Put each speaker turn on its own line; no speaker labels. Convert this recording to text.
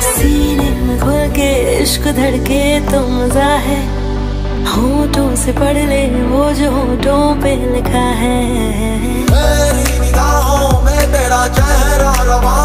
सीने में घुल के इश्क धड़के तो मज़ा है होठों से पढ़ ले वो जो होठों पे लिखा है। मेरी निगाहों में तेरा चेहरा रवा